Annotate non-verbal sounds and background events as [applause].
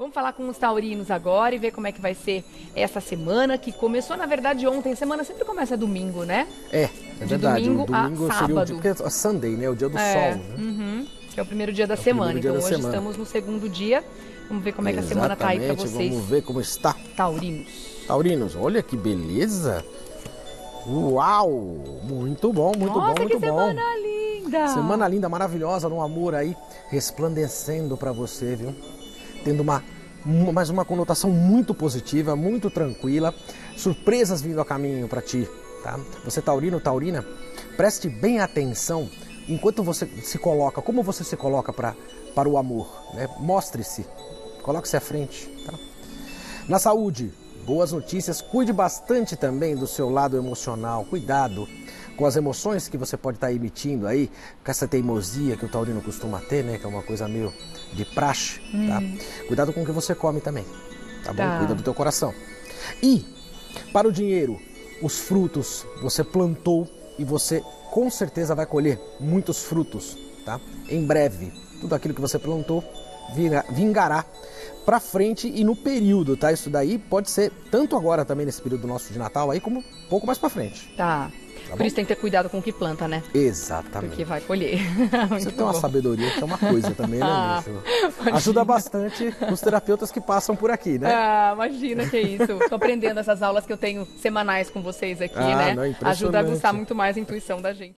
Vamos falar com os taurinos agora e ver como é que vai ser essa semana, que começou, na verdade, ontem. Semana sempre começa domingo, né? É, é De verdade. domingo o domingo a sábado. dia, porque é Sunday, né? O dia do É, sol, né? uhum, que é o primeiro dia da o semana. dia então da hoje semana. estamos no segundo dia. Vamos ver como é que a semana tá aí pra Exatamente, vocês, Vamos ver como está. taurinos. Taurinos, olha que beleza. Uau! Muito bom, muito Nossa, bom, que muito bom. semana linda! Semana linda, maravilhosa, no amor aí, resplandecendo pra você, viu? Tendo uma, mais uma conotação muito positiva, muito tranquila. Surpresas vindo a caminho pra ti, tá? Você taurino, taurina, preste bem atenção enquanto você se coloca, como você se coloca pra, para o amor, né? Mostre-se, coloque-se à frente, tá? Na saúde, boas notícias. Cuide bastante também do seu lado emocional. Cuidado com as emoções que você pode estar emitindo aí, com essa teimosia que o taurino costuma ter, né? Que é uma coisa meio de praxe, tá? Cuidado com o que você come também, tá bom? Tá. Cuida do teu coração. E para o dinheiro, os frutos você plantou e você com certeza vai colher muitos frutos, tá? Em breve, tudo aquilo que você plantou vingará para frente e no período, tá? Isso daí pode ser tanto agora também nesse período nosso de Natal aí como um pouco mais para frente. Tá. Por bom? isso tem que ter cuidado com o que planta, né? Exatamente. Porque vai colher. [laughs] Você Muito tem uma bom. sabedoria que é uma coisa também, né, [laughs] Ah? Ajuda bastante os terapeutas que passam por aqui, né? Ah, imagina que é isso. Tô aprendendo essas aulas que eu tenho semanais com vocês aqui, Ah, né? não, Ajuda a aguçar muito mais a intuição da gente.